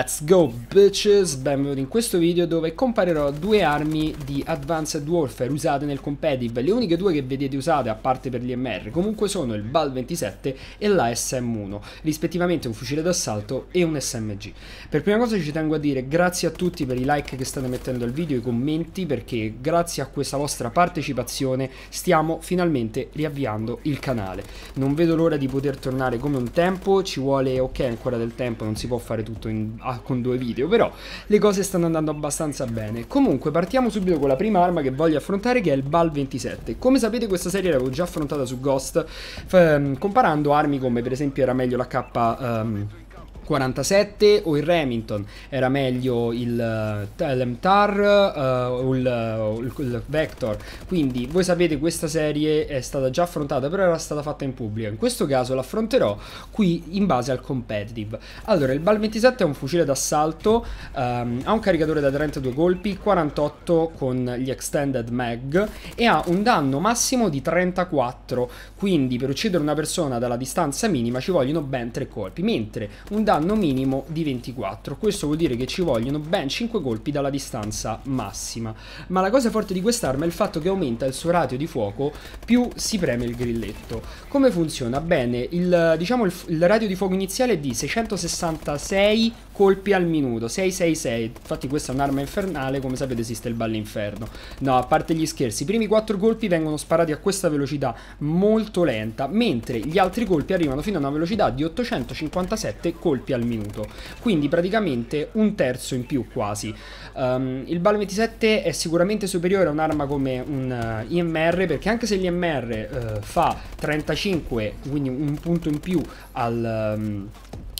Let's go bitches, benvenuti in questo video dove comparirò due armi di Advanced Warfare usate nel competitive. Le uniche due che vedete usate a parte per gli MR comunque sono il BAL 27 e la SM1 Rispettivamente un fucile d'assalto e un SMG Per prima cosa ci tengo a dire grazie a tutti per i like che state mettendo al video e i commenti Perché grazie a questa vostra partecipazione stiamo finalmente riavviando il canale. Non vedo l'ora di poter tornare come un tempo, ci vuole ok ancora del tempo, non si può fare tutto in ah, con due video, però le cose stanno andando abbastanza bene. Comunque partiamo subito con la prima arma che voglio affrontare che è il BAL 27. Come sapete questa serie l'avevo già affrontata su Ghost, comparando armi come per esempio era meglio la K... Um, 47 o il Remington, era meglio il uh, l'MTAR uh, o il, uh, il, Vector. Quindi voi sapete questa serie è stata già affrontata, però era stata fatta in pubblico. In questo caso l'affronterò qui in base al competitive. Allora, il BAL 27 è un fucile d'assalto, um, ha un caricatore da 32 colpi, 48 con gli extended mag e ha un danno massimo di 34. Quindi per uccidere una persona dalla distanza minima ci vogliono ben 3 colpi, mentre un danno danno minimo di 24. Questo vuol dire che ci vogliono ben 5 colpi dalla distanza massima. Ma la cosa forte di quest'arma è il fatto che aumenta il suo ratio di fuoco più si preme il grilletto. Come funziona? Bene, il, diciamo il, il radio di fuoco iniziale è di 666 colpi al minuto, 666. Infatti questa è un'arma infernale, come sapete esiste il ballo inferno. No, a parte gli scherzi, i primi 4 colpi vengono sparati a questa velocità molto lenta, mentre gli altri colpi arrivano fino a una velocità di 857 colpi colpi al minuto, quindi praticamente un terzo in più quasi. Um, il Bal 27 è sicuramente superiore a un'arma come un uh, eh, IMR perché anche se l'IMR uh, fa 35, quindi un punto in più al... Um,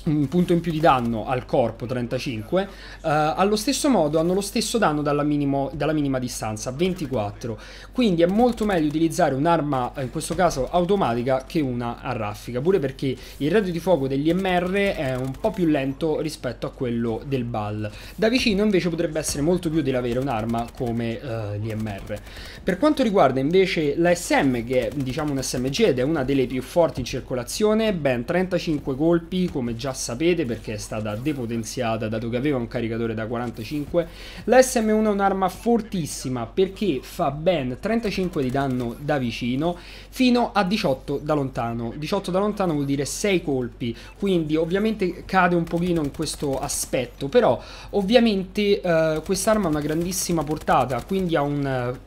un punto in più di danno al corpo 35 uh, eh, allo stesso modo hanno lo stesso danno dalla, minimo, dalla, minima distanza 24 quindi è molto meglio utilizzare un'arma in questo caso automatica che una a raffica pure perché il radio di fuoco degli MR è un po' più lento rispetto a quello del BAL da vicino invece potrebbe essere molto più utile avere un'arma come uh, l'IMR per quanto riguarda invece la SM che è diciamo un SMG ed è una delle più forti in circolazione ben 35 colpi come già già sapete perché è stata depotenziata dato che aveva un caricatore da 45. La SM1 è un'arma fortissima perché fa ben 35 di danno da vicino fino a 18 da lontano. 18 da lontano vuol dire 6 colpi, quindi ovviamente cade un pochino in questo aspetto, però ovviamente eh, quest'arma ha una grandissima portata, quindi ha un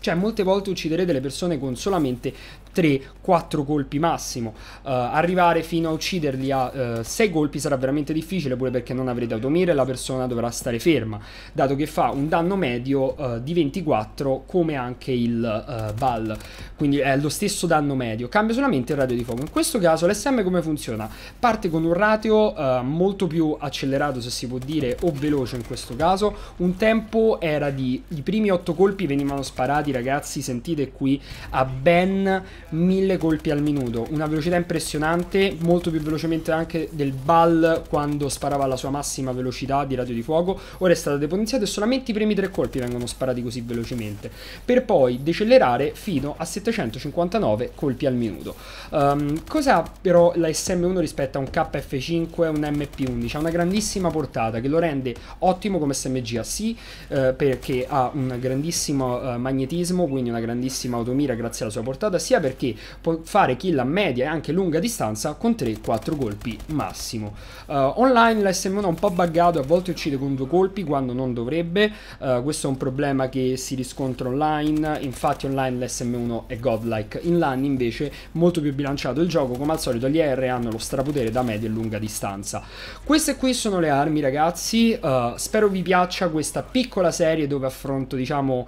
cioè molte volte ucciderete le persone con solamente 3-4 colpi massimo. Uh, arrivare fino a ucciderli a uh, eh, 6 colpi sarà veramente difficile, pure perché non avrete automira e la persona dovrà stare ferma, dato che fa un danno medio uh, di 24 come anche il BAL, quindi è lo stesso danno medio, cambia solamente il radio di fuoco. In questo caso l'SM come funziona? Parte con un ratio molto più accelerato, se si può dire, o veloce in questo caso. Un tempo era di i primi 8 colpi venivano sparati, ragazzi, sentite qui, a ben 1000 colpi al minuto, una velocità impressionante, molto più velocemente anche del Ball quando sparava alla sua massima velocità di radio di fuoco, ora è stata depotenziata e solamente i primi tre colpi vengono sparati così velocemente, per poi decelerare fino a 759 colpi al minuto. Um, Cos'ha però la SM1 rispetto a un KF5 e un MP11? Ha una grandissima portata che lo rende ottimo come SMG a sì, eh, perché ha un grandissimo eh, magnetismo, quindi una grandissima automira grazie alla sua portata, sia perché può fare kill a media e anche lunga distanza con 3-4 colpi massimo. Uh, online l'SM1 è un po' buggato, a volte uccide con due colpi quando non dovrebbe, uh, questo è un problema che si riscontra online, infatti online l'SM1 è godlike, in LAN invece molto più bilanciato il gioco, come al solito gli AR hanno lo strapotere da media e lunga distanza. Queste qui sono le armi ragazzi, uh, spero vi piaccia questa piccola serie dove affronto diciamo,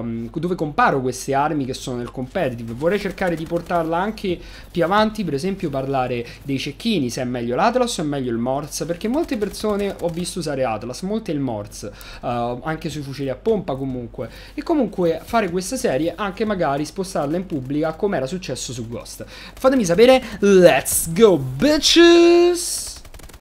um, dove comparo queste armi che sono nel competitive, vorrei cercare di portarla anche più avanti, per esempio parlare dei cecchini, se è meglio l'Atlas o è meglio il Morse, perché molte persone ho visto usare Atlas, molte il Morse, uh, anche sui fucili a pompa comunque, e comunque fare questa serie anche magari spostarla in pubblica come era successo su Ghost. Fatemi sapere, let's go bitches!